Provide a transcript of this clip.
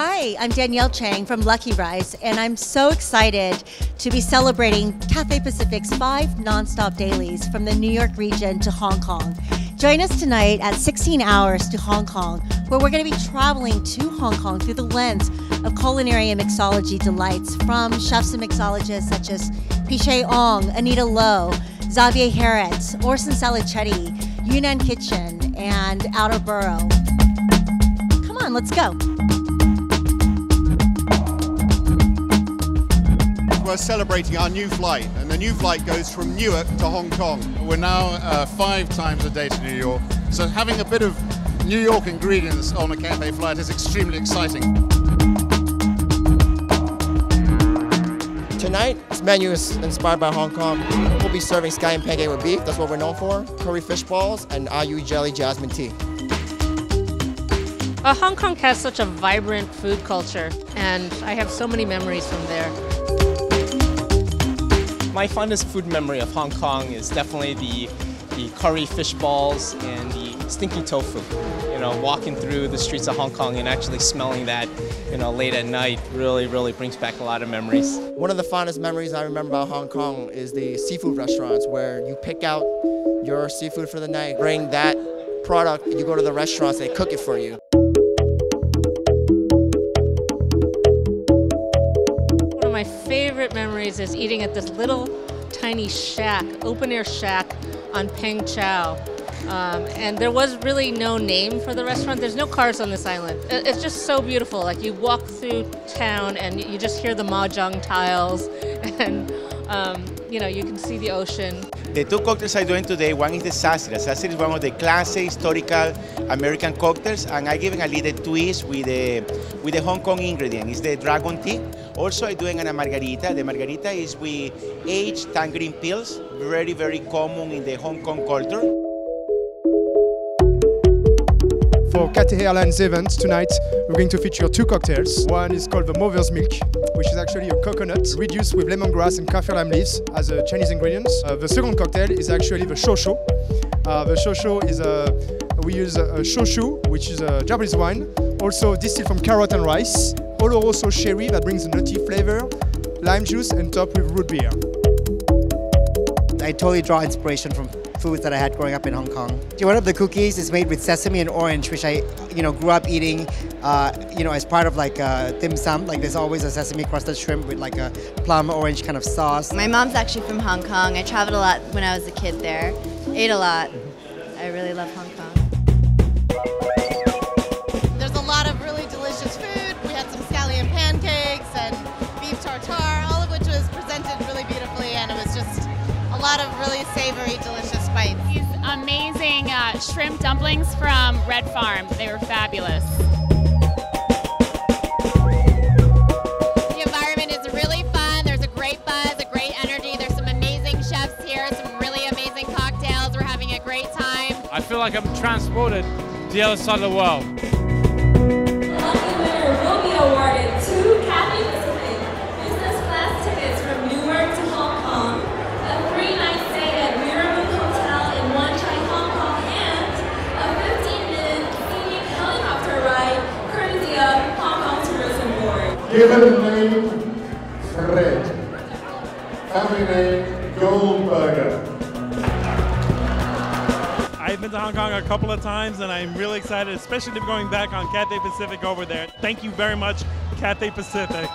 Hi, I'm Danielle Chang from Luckyrice, and I'm so excited to be celebrating Cathay Pacific's five nonstop dailies from the New York region to Hong Kong. Join us tonight at 16 hours to Hong Kong, where we're going to be traveling to Hong Kong through the lens of culinary and mixology delights from chefs and mixologists such as Pichet Ong, Anita Lo, Xavier Herit, Orson Salicetti, Yunnan Kitchen, and Outer Borough. Come on, let's go. We're celebrating our new flight, and the new flight goes from Newark to Hong Kong. We're now uh, five times a day to New York, so having a bit of New York ingredients on a Cathay flight is extremely exciting. Tonight's menu is inspired by Hong Kong. We'll be serving scallion pancake with beef, that's what we're known for, curry fish balls, and aiyu jelly jasmine tea. Uh, Hong Kong has such a vibrant food culture, and I have so many memories from there. My fondest food memory of Hong Kong is definitely the, the curry fish balls and the stinky tofu. You know, walking through the streets of Hong Kong and actually smelling that, you know, late at night really, really brings back a lot of memories. One of the fondest memories I remember about Hong Kong is the seafood restaurants where you pick out your seafood for the night, bring that product, you go to the restaurants, they cook it for you. My favorite memories is eating at this little tiny shack, open air shack on Peng Chau. Um, and there was really no name for the restaurant. There's no cars on this island. It's just so beautiful. Like you walk through town and you just hear the mahjong tiles, and um, you know you can see the ocean. The two cocktails I doing today, one is the Sazerac. Sazerac is one of the classic historical American cocktails, and I giving a little twist with the with the Hong Kong ingredient. It's the dragon tea. Also, I doing a margarita. The margarita is with aged tangerine peels, very very common in the Hong Kong culture. For Cathay Airlines event tonight, we're going to feature two cocktails. One is called the Mother's Milk, which is actually a coconut reduced with lemongrass and kaffir lime leaves as a Chinese ingredients. Uh, the second cocktail is actually the shosho. Uh, the shosho is a we use a, a shochu, which is a Japanese wine, also distilled from carrot and rice. Oloroso sherry that brings a nutty flavor, lime juice, and topped with root beer. I totally draw inspiration from foods that I had growing up in Hong Kong. One of the cookies is made with sesame and orange, which I, you know, grew up eating, uh, you know, as part of like uh, dim sum. Like there's always a sesame crusted shrimp with like a plum orange kind of sauce. My mom's actually from Hong Kong. I traveled a lot when I was a kid there. Ate a lot. I really love Hong Kong. Really savory, delicious bites. These amazing uh, shrimp dumplings from RedFarm. They were fabulous. The environment is really fun. There's a great buzz, a great energy. There's some amazing chefs here, some really amazing cocktails. We're having a great time. I feel like I'm transported to the other side of the world. Given name, Fred. Family name, Goldberger. I've been to Hong Kong a couple of times and I'm really excited, especially to be going back on Cathay Pacific over there. Thank you very much, Cathay Pacific.